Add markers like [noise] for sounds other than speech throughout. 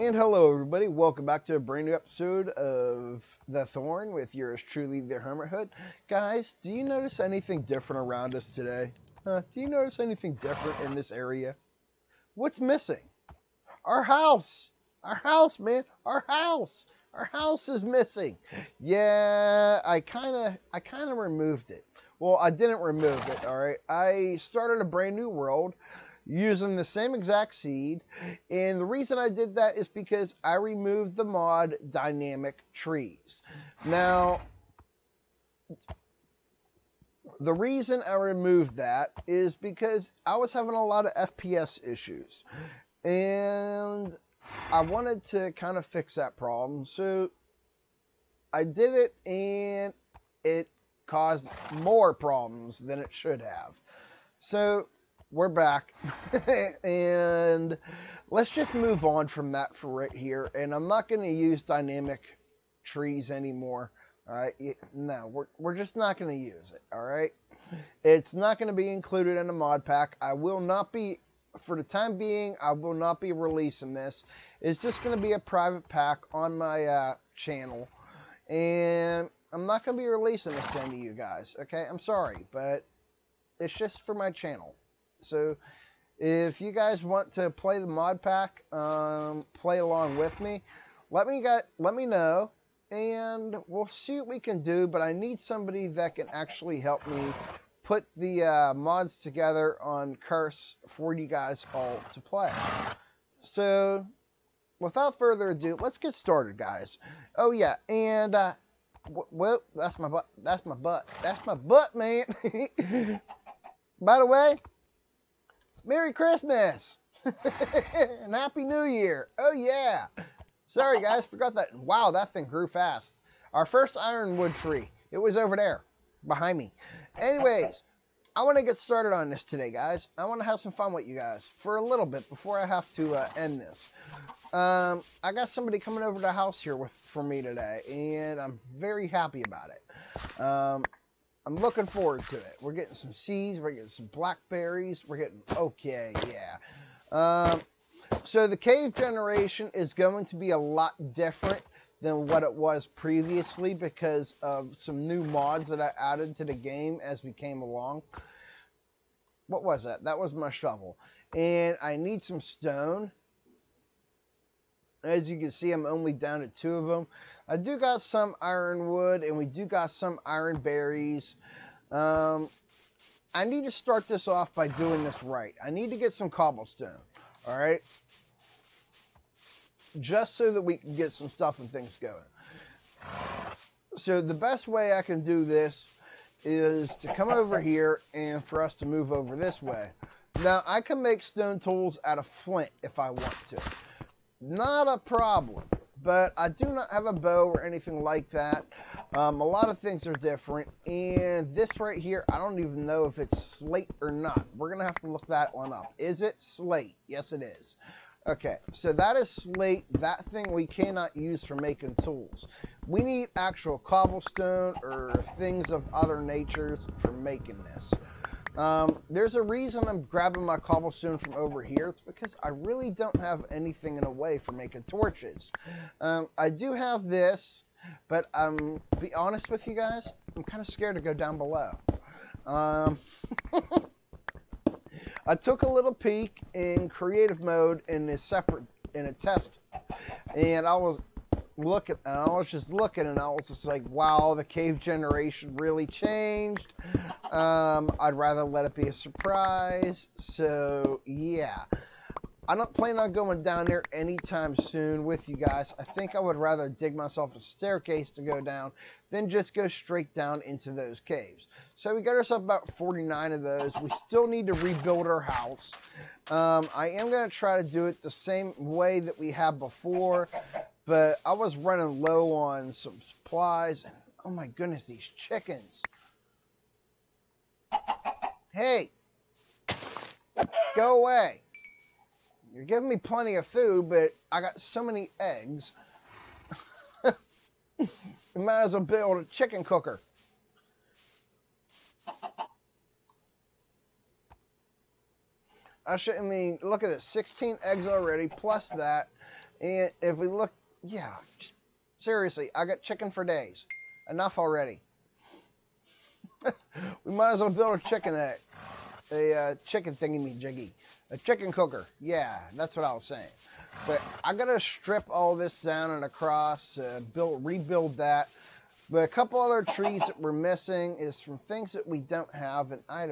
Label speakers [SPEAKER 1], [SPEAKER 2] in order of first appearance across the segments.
[SPEAKER 1] And hello, everybody. Welcome back to a brand new episode of The Thorn with yours truly, The Hermithood. Guys, do you notice anything different around us today? Huh? Do you notice anything different in this area? What's missing? Our house! Our house, man! Our house! Our house is missing. Yeah, I kind of, I kind of removed it. Well, I didn't remove it. All right, I started a brand new world using the same exact seed. And the reason I did that is because I removed the mod dynamic trees. Now, the reason I removed that is because I was having a lot of FPS issues. And I wanted to kind of fix that problem. So I did it and it caused more problems than it should have. So we're back. [laughs] and let's just move on from that for right here. And I'm not going to use dynamic trees anymore. All right. No, we're, we're just not going to use it. All right. It's not going to be included in the mod pack. I will not be, for the time being, I will not be releasing this. It's just going to be a private pack on my uh, channel. And I'm not going to be releasing this to you guys. Okay. I'm sorry, but it's just for my channel. So if you guys want to play the mod pack, um, play along with me, let me get let me know, and we'll see what we can do. But I need somebody that can actually help me put the uh, mods together on Curse for you guys all to play. So without further ado, let's get started, guys. Oh yeah, and uh, well, that's my butt. That's my butt. That's my butt, man. [laughs] By the way, Merry Christmas [laughs] and Happy New Year. Oh, yeah. Sorry, guys, forgot that. Wow, that thing grew fast. Our first ironwood tree. It was over there behind me. Anyways, I want to get started on this today, guys. I want to have some fun with you guys for a little bit before I have to uh, end this. Um, I got somebody coming over to the house here with for me today, and I'm very happy about it. Um, I'm looking forward to it. We're getting some seeds. We're getting some blackberries. We're getting, okay, yeah. Um, so the cave generation is going to be a lot different than what it was previously because of some new mods that I added to the game as we came along. What was that? That was my shovel. And I need some stone. As you can see, I'm only down to two of them. I do got some ironwood, and we do got some iron berries. Um, I need to start this off by doing this right. I need to get some cobblestone, all right? Just so that we can get some stuff and things going. So the best way I can do this is to come over here and for us to move over this way. Now, I can make stone tools out of flint if I want to. Not a problem, but I do not have a bow or anything like that. Um, a lot of things are different, and this right here, I don't even know if it's slate or not. We're going to have to look that one up. Is it slate? Yes, it is. Okay, so that is slate. That thing we cannot use for making tools. We need actual cobblestone or things of other natures for making this. Um, there's a reason I'm grabbing my cobblestone from over here. It's because I really don't have anything in a way for making torches. Um, I do have this, but um, be honest with you guys, I'm kind of scared to go down below. Um, [laughs] I took a little peek in creative mode in a separate in a test, and I was looking, and I was just looking, and I was just like, wow, the cave generation really changed. Um, I'd rather let it be a surprise. So, yeah. I don't plan on going down there anytime soon with you guys. I think I would rather dig myself a staircase to go down than just go straight down into those caves. So we got ourselves about 49 of those. We still need to rebuild our house. Um, I am going to try to do it the same way that we have before, but I was running low on some supplies. And, oh my goodness, these chickens. Hey, go away. You're giving me plenty of food, but I got so many eggs. [laughs] you might as well build a chicken cooker. I should, I mean, look at this, 16 eggs already, plus that. And if we look, yeah, seriously, I got chicken for days. Enough already. [laughs] we might as well build a chicken egg, a uh, chicken thingy me jiggy, a chicken cooker. Yeah, that's what I was saying. But I gotta strip all this down and across, uh, build, rebuild that. But a couple other trees that we're missing is from things that we don't have, and I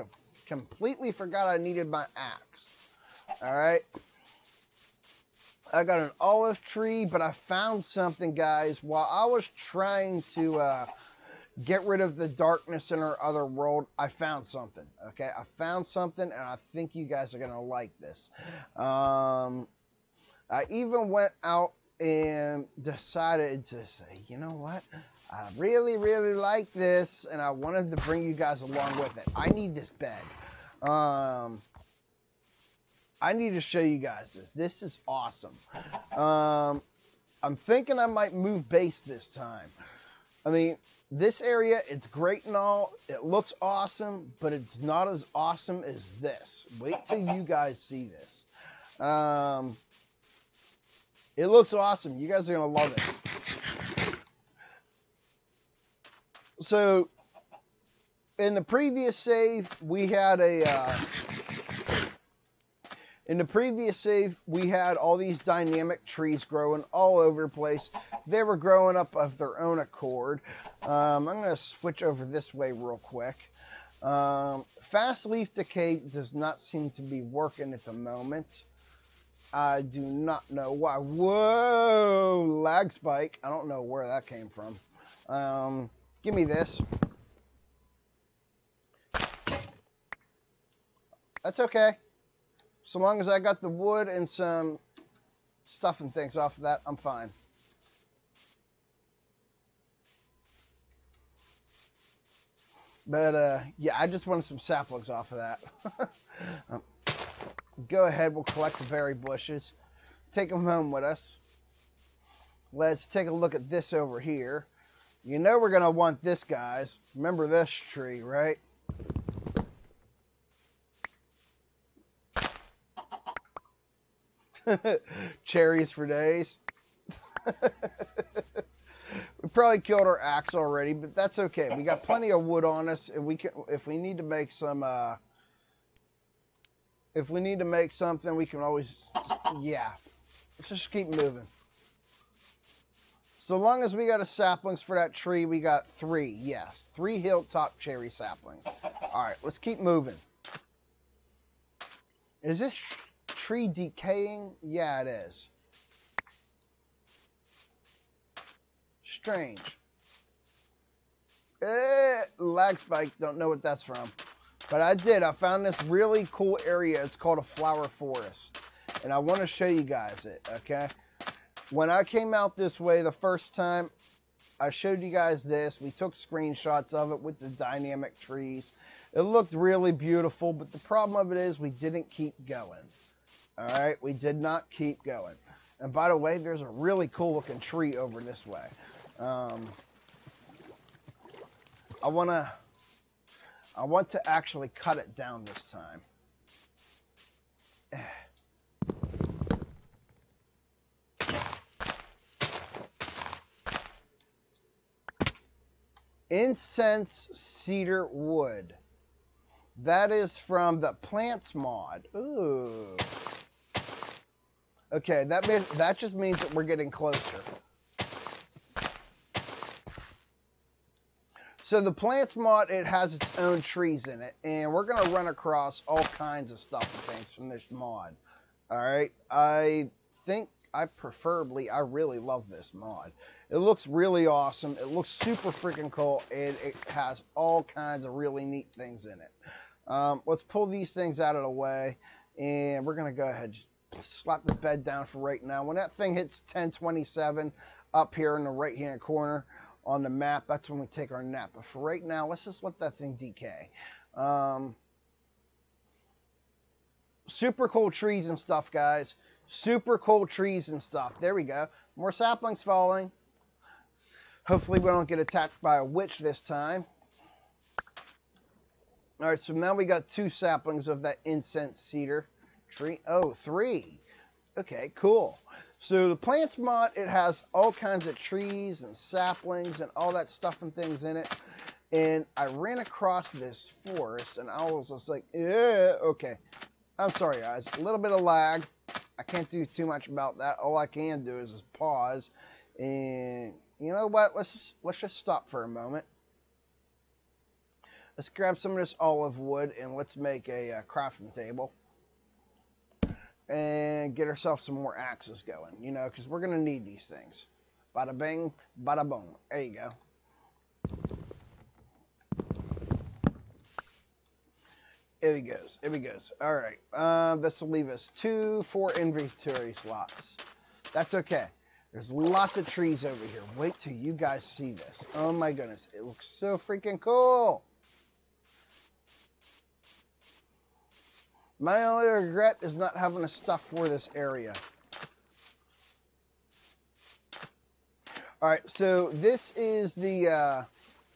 [SPEAKER 1] completely forgot I needed my axe. All right. I got an olive tree, but I found something, guys, while I was trying to uh, get rid of the darkness in our other world. I found something. Okay, I found something, and I think you guys are gonna like this. Um, I even went out and decided to say, you know what? I really, really like this, and I wanted to bring you guys along with it. I need this bed. Um, I need to show you guys this. This is awesome. Um, I'm thinking I might move base this time. I mean, this area, it's great and all. It looks awesome, but it's not as awesome as this. Wait till you guys see this. Um, it looks awesome. You guys are going to love it. So, in the previous save, we had a... Uh, in the previous save, we had all these dynamic trees growing all over the place. They were growing up of their own accord. Um, I'm going to switch over this way real quick. Um, fast leaf decay does not seem to be working at the moment. I do not know why. Whoa, lag spike. I don't know where that came from. Um, give me this. That's okay. So long as I got the wood and some stuff and things off of that, I'm fine. But, uh, yeah, I just wanted some saplings off of that. [laughs] um, go ahead, we'll collect the berry bushes, take them home with us. Let's take a look at this over here. You know we're going to want this, guys. Remember this tree, right? [laughs] Cherries for days. [laughs] we probably killed our axe already, but that's okay. We got plenty of wood on us, and we can if we need to make some uh, if we need to make something, we can always, yeah. Let's just keep moving. So long as we got a saplings for that tree, we got three. Yes, three hilltop cherry saplings. All right, let's keep moving. Is this tree decaying? Yeah, it is. Strange. Eh, lag spike, don't know what that's from. But I did. I found this really cool area. It's called a flower forest. And I want to show you guys it, okay? When I came out this way the first time, I showed you guys this. We took screenshots of it with the dynamic trees. It looked really beautiful, but the problem of it is we didn't keep going. All right, we did not keep going. And by the way, there's a really cool looking tree over this way. Um, I want to I want to actually cut it down this time. Incense cedar wood. That is from the plants mod. Ooh. Okay, that means that just means that we're getting closer. So the plants mod, it has its own trees in it, and we're going to run across all kinds of stuff and things from this mod. All right, I think I preferably, I really love this mod. It looks really awesome. It looks super freaking cool, and it has all kinds of really neat things in it. Um, let's pull these things out of the way, and we're going to go ahead slap the bed down for right now. When that thing hits 1027 up here in the right-hand corner, on the map, that's when we take our nap. But for right now, let's just let that thing decay. Um, super cool trees and stuff, guys. Super cool trees and stuff. There we go. More saplings falling. Hopefully we don't get attacked by a witch this time. All right, so now we got two saplings of that incense cedar tree. Oh, three. Okay, cool. So the plants mod, it has all kinds of trees and saplings and all that stuff and things in it. And I ran across this forest and I was just like, yeah, okay. I'm sorry guys, a little bit of lag. I can't do too much about that. All I can do is just pause and you know what? Let's just, let's just stop for a moment. Let's grab some of this olive wood and let's make a uh, crafting table and get ourselves some more axes going, you know, because we're going to need these things. Bada bing, bada boom. There you go. Here he goes. Here he goes. All right. Uh, this will leave us two, four inventory slots. That's okay. There's lots of trees over here. Wait till you guys see this. Oh my goodness. It looks so freaking cool. My only regret is not having a stuff for this area. All right, so this is the uh,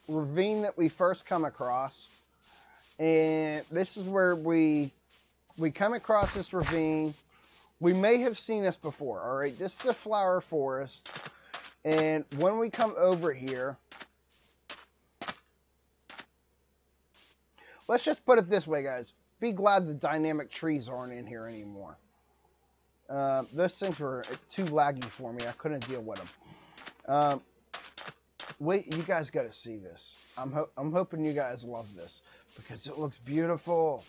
[SPEAKER 1] ravine that we first come across. And this is where we we come across this ravine. We may have seen this before, all right? This is a flower forest. And when we come over here, let's just put it this way, guys be glad the dynamic trees aren't in here anymore. Uh, those things were too laggy for me. I couldn't deal with them. Um, wait, you guys got to see this. I'm, ho I'm hoping you guys love this because it looks beautiful.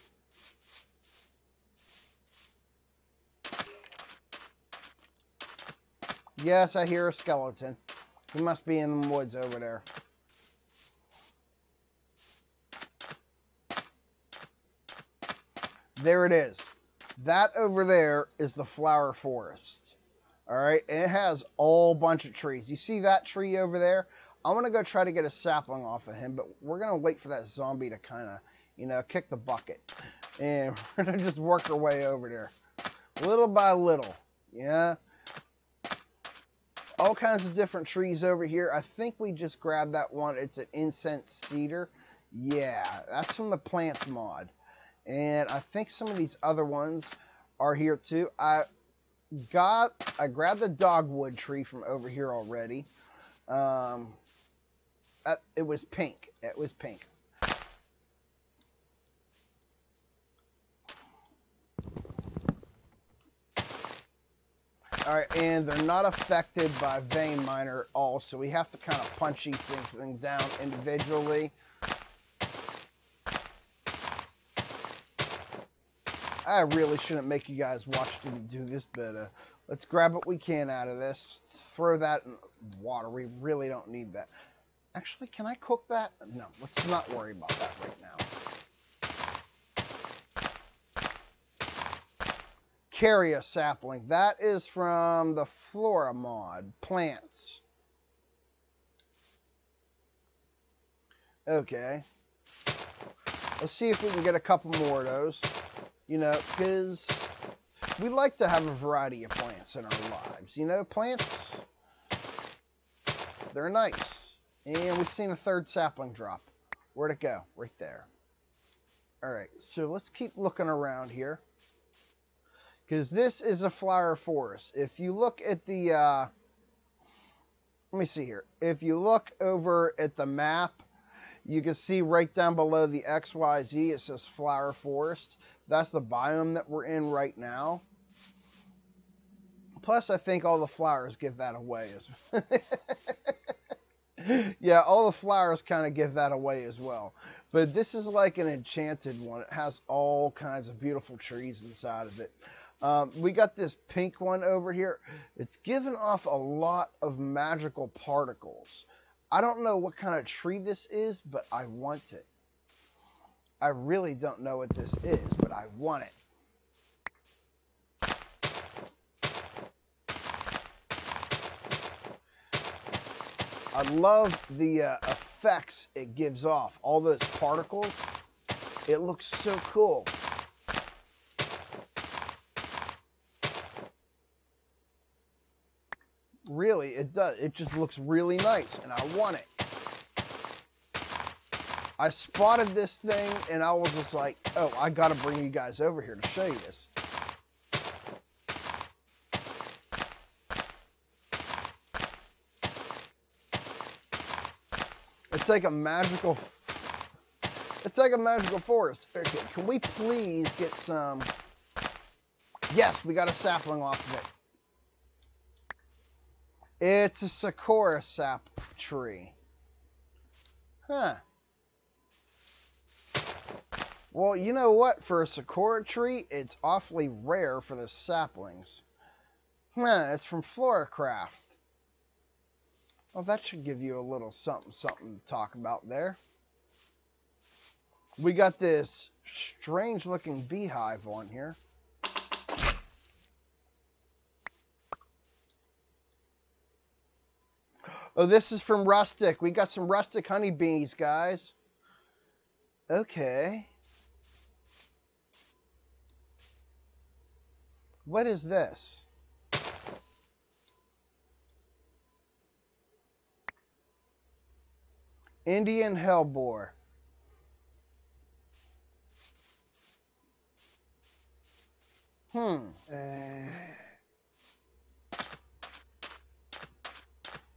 [SPEAKER 1] Yes, I hear a skeleton. He must be in the woods over there. There it is. That over there is the flower forest. All right, it has all bunch of trees. You see that tree over there? I'm gonna go try to get a sapling off of him, but we're gonna wait for that zombie to kind of, you know, kick the bucket, and [laughs] we're gonna just work our way over there, little by little. Yeah. All kinds of different trees over here. I think we just grabbed that one. It's an incense cedar. Yeah, that's from the plants mod. And I think some of these other ones are here too. I got, I grabbed the dogwood tree from over here already. Um, it was pink. It was pink. All right, and they're not affected by vein miner at all, so we have to kind of punch these things down individually. I really shouldn't make you guys watch me do this, but uh, let's grab what we can out of this. Let's throw that in water. We really don't need that. Actually, can I cook that? No, let's not worry about that right now. Carry a sapling. That is from the Flora mod. Plants. Okay. Let's see if we can get a couple more of those. You know, because we like to have a variety of plants in our lives. You know, plants, they're nice. And we've seen a third sapling drop. Where'd it go? Right there. Alright, so let's keep looking around here. Because this is a flower forest. If you look at the, uh, let me see here. If you look over at the map, you can see right down below the XYZ, it says flower forest. That's the biome that we're in right now. Plus, I think all the flowers give that away. As [laughs] yeah, all the flowers kind of give that away as well. But this is like an enchanted one. It has all kinds of beautiful trees inside of it. Um, we got this pink one over here. It's given off a lot of magical particles. I don't know what kind of tree this is, but I want it. I really don't know what this is, but I want it. I love the uh, effects it gives off. All those particles. It looks so cool. really, it does, it just looks really nice and I want it. I spotted this thing and I was just like, oh, I gotta bring you guys over here to show you this. It's like a magical, it's like a magical forest. Okay, can we please get some, yes, we got a sapling off of it. It's a sakura sap tree. Huh. Well, you know what? For a sakura tree, it's awfully rare for the saplings. Huh, it's from Floracraft. Well, that should give you a little something, something to talk about there. We got this strange looking beehive on here. Oh, this is from Rustic. We got some Rustic honeybees, guys. Okay. What is this? Indian hellebore. Hmm. Uh,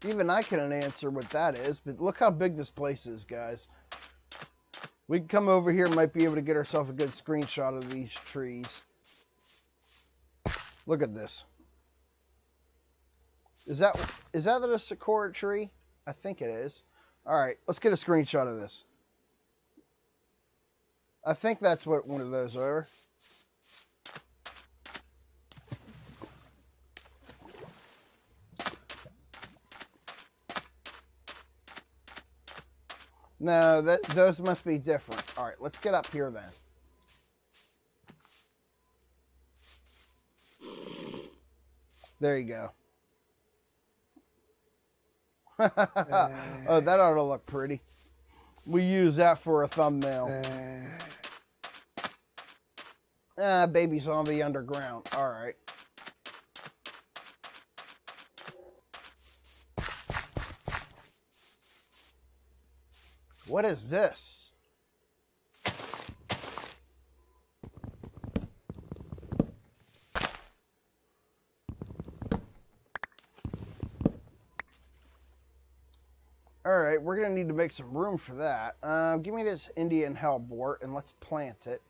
[SPEAKER 1] even I couldn't answer what that is, but look how big this place is, guys. We can come over here and might be able to get ourselves a good screenshot of these trees. Look at this. Is that is that a sakura tree? I think it is. All right, let's get a screenshot of this. I think that's what one of those are. No, that those must be different. All right, let's get up here then. There you go. [laughs] oh, that ought to look pretty. We use that for a thumbnail. Ah, baby zombie underground. All right. What is this? Alright, we're going to need to make some room for that. Uh, give me this Indian hellebore and let's plant it.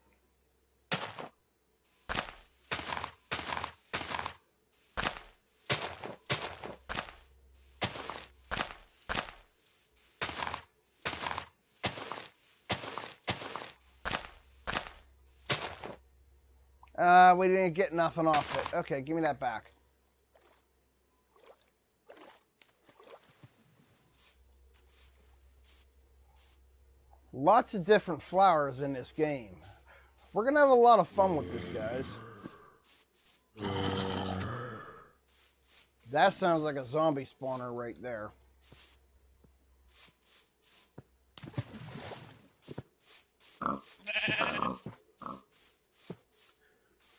[SPEAKER 1] Get nothing off it. Okay, give me that back. Lots of different flowers in this game. We're going to have a lot of fun with this, guys. That sounds like a zombie spawner right there.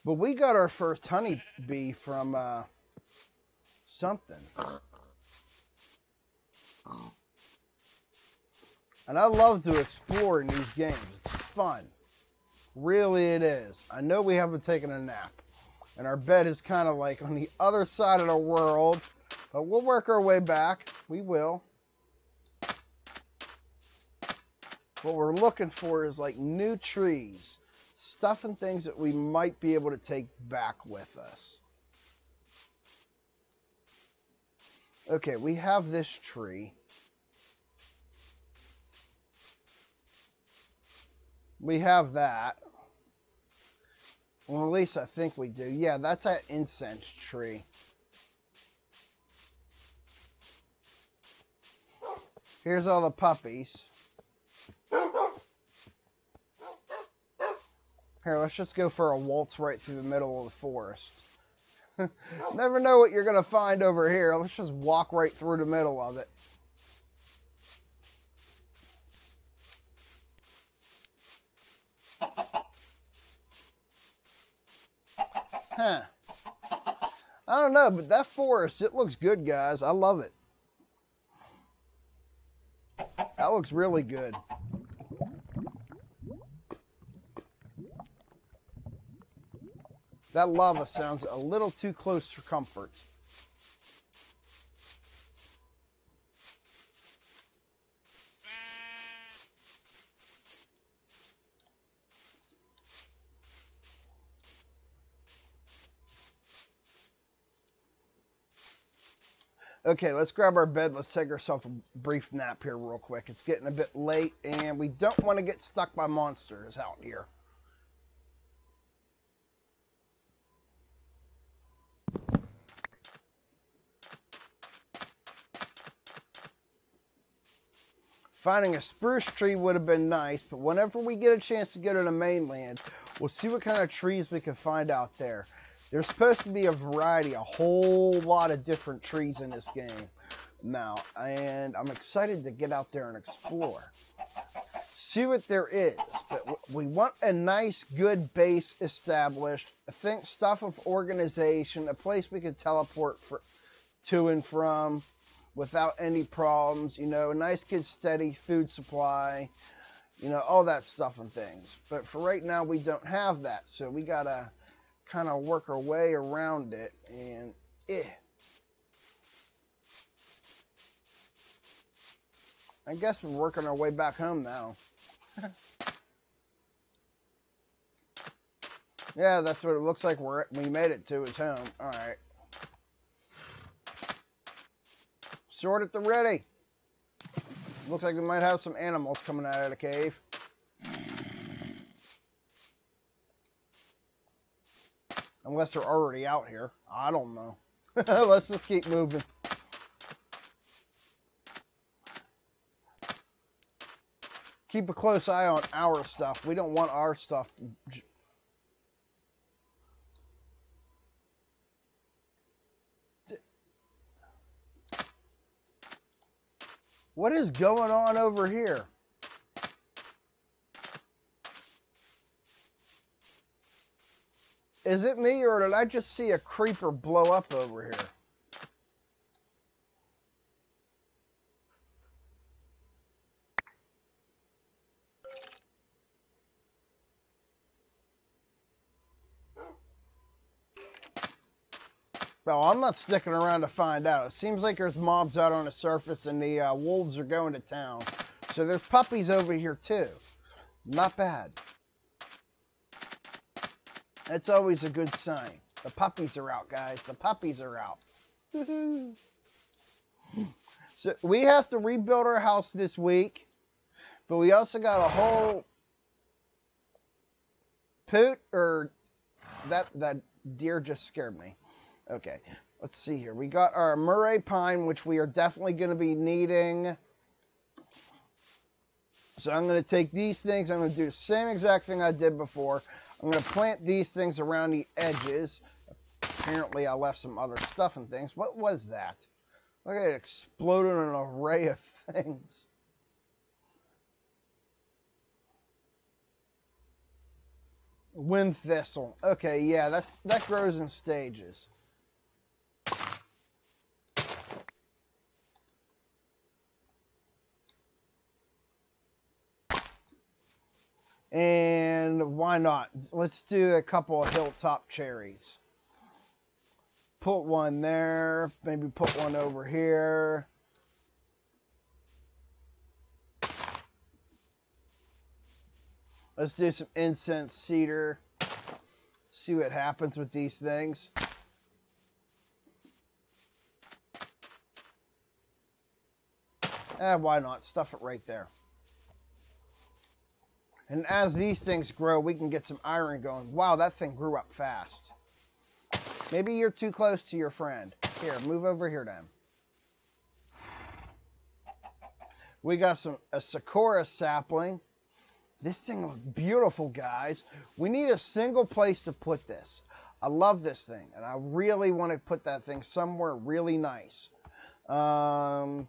[SPEAKER 1] But we got our first honeybee from uh, something. And I love to explore in these games. It's fun. Really it is. I know we haven't taken a nap. And our bed is kind of like on the other side of the world. But we'll work our way back. We will. What we're looking for is like new trees. Stuff and things that we might be able to take back with us. Okay, we have this tree. We have that. Well, at least I think we do. Yeah, that's that incense tree. Here's all the puppies. Here, let's just go for a waltz right through the middle of the forest. Oh. [laughs] Never know what you're going to find over here. Let's just walk right through the middle of it. Huh. I don't know, but that forest, it looks good, guys. I love it. That looks really good. That lava sounds a little too close for comfort. Okay, let's grab our bed. Let's take ourselves a brief nap here real quick. It's getting a bit late, and we don't want to get stuck by monsters out here. Finding a spruce tree would have been nice, but whenever we get a chance to go to the mainland, we'll see what kind of trees we can find out there. There's supposed to be a variety, a whole lot of different trees in this game now, and I'm excited to get out there and explore. See what there is, but we want a nice, good base established. Think stuff of organization, a place we can teleport for, to and from without any problems. You know, a nice, good, steady food supply. You know, all that stuff and things. But for right now, we don't have that, so we gotta kind of work our way around it, and eh. I guess we're working our way back home now. [laughs] yeah, that's what it looks like we're, we made it to, is home. Alright. Sword at the ready. Looks like we might have some animals coming out of the cave. Unless they're already out here. I don't know. [laughs] Let's just keep moving. Keep a close eye on our stuff. We don't want our stuff What is going on over here? Is it me or did I just see a creeper blow up over here? Well, I'm not sticking around to find out. It seems like there's mobs out on the surface and the uh, wolves are going to town. So there's puppies over here too. Not bad. That's always a good sign. The puppies are out, guys. The puppies are out. [laughs] so we have to rebuild our house this week. But we also got a whole poot or that that deer just scared me. Okay, let's see here. We got our Murray pine, which we are definitely going to be needing. So I'm going to take these things. I'm going to do the same exact thing I did before. I'm going to plant these things around the edges. Apparently I left some other stuff and things. What was that? Look it exploded an array of [laughs] things. Wind thistle. Okay, yeah, that's that grows in stages. And why not? Let's do a couple of hilltop cherries. Put one there. Maybe put one over here. Let's do some incense cedar. See what happens with these things. Eh, why not? Stuff it right there. And as these things grow, we can get some iron going. Wow, that thing grew up fast. Maybe you're too close to your friend. Here, move over here then. We got some a Sakura sapling. This thing looks beautiful, guys. We need a single place to put this. I love this thing, and I really want to put that thing somewhere really nice. Um,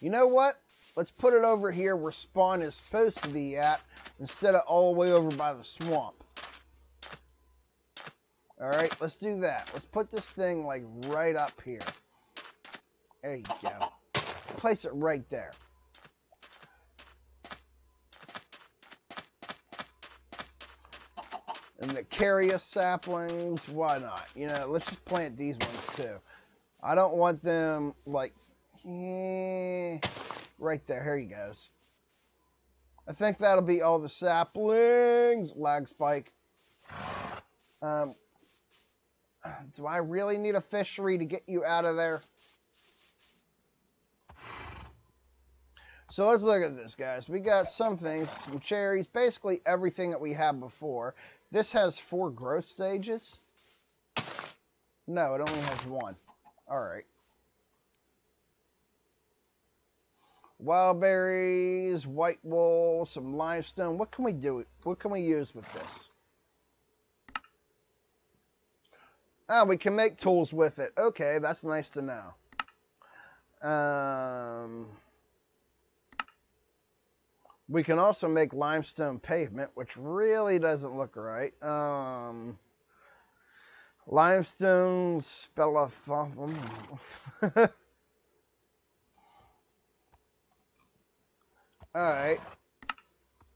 [SPEAKER 1] you know what? Let's put it over here where spawn is supposed to be at instead of all the way over by the swamp. All right, let's do that. Let's put this thing like right up here. There you go. Place it right there. And the Caria saplings, why not? You know, let's just plant these ones too. I don't want them like, eh, Right there. Here he goes. I think that'll be all the saplings. Lag spike. Um, do I really need a fishery to get you out of there? So let's look at this, guys. We got some things, some cherries, basically everything that we had before. This has four growth stages. No, it only has one. All right. Wild berries, white wool, some limestone. What can we do? What can we use with this? Ah, we can make tools with it. Okay, that's nice to know. Um, we can also make limestone pavement, which really doesn't look right. Um, limestone speleothem. [laughs] Alright.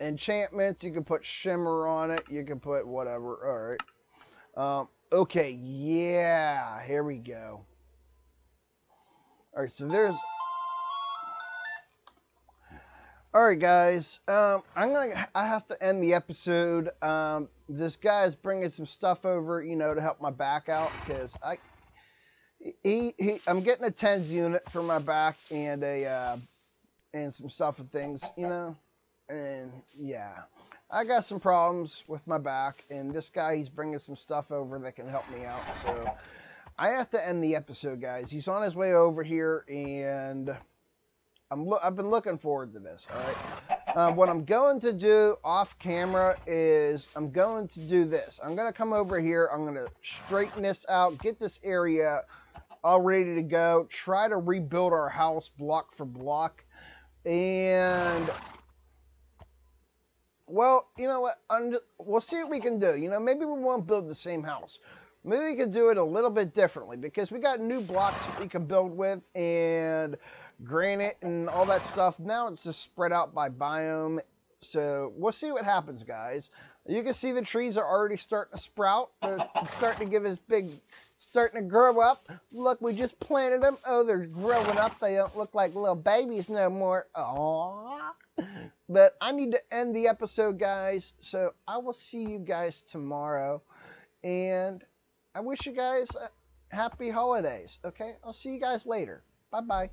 [SPEAKER 1] Enchantments, you can put shimmer on it. You can put whatever. Alright. Um, okay, yeah. Here we go. Alright, so there's... Alright, guys. Um, I'm gonna... I have to end the episode. Um, this is bringing some stuff over, you know, to help my back out. Because I... He, he, I'm getting a TENS unit for my back and a... Uh, and some stuff and things, you know. And yeah, I got some problems with my back, and this guy he's bringing some stuff over that can help me out. So I have to end the episode, guys. He's on his way over here, and I'm I've been looking forward to this. All right. Uh, what I'm going to do off camera is I'm going to do this. I'm going to come over here. I'm going to straighten this out, get this area all ready to go, try to rebuild our house block for block. And well, you know what? We'll see what we can do. You know, maybe we won't build the same house. Maybe we can do it a little bit differently because we got new blocks that we can build with and granite and all that stuff. Now it's just spread out by biome. So we'll see what happens, guys. You can see the trees are already starting to sprout. They're starting to give us big starting to grow up. Look, we just planted them. Oh, they're growing up. They don't look like little babies no more. Aww. But I need to end the episode, guys. So I will see you guys tomorrow. And I wish you guys uh, happy holidays. Okay? I'll see you guys later. Bye bye.